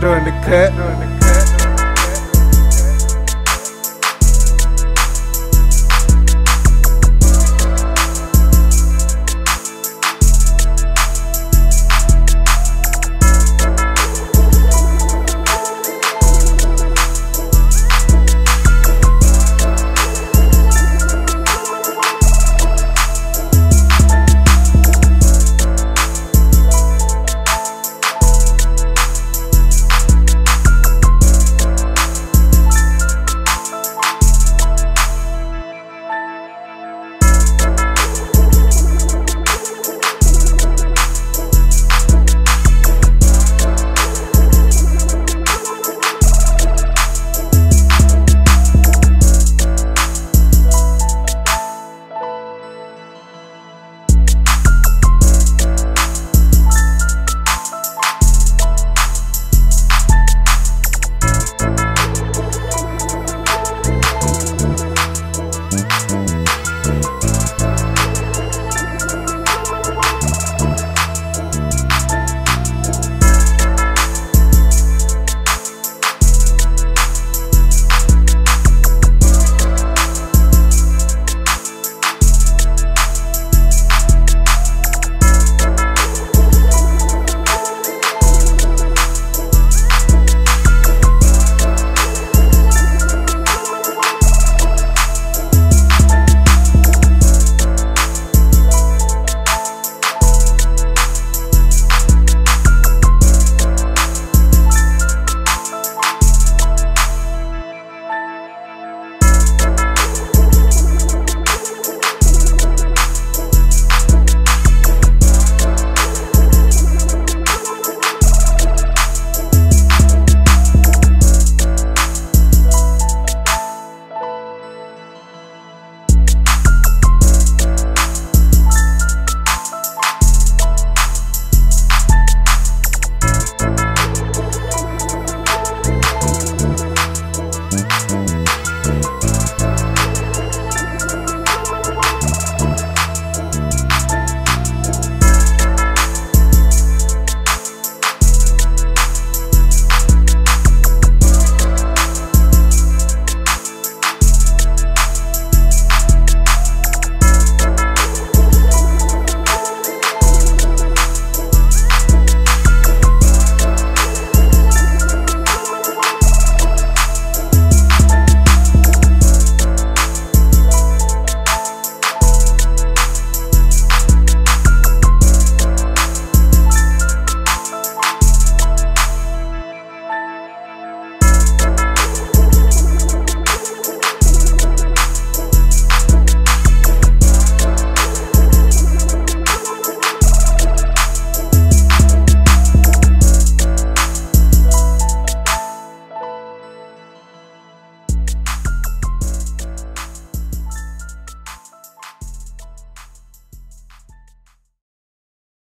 during the cut.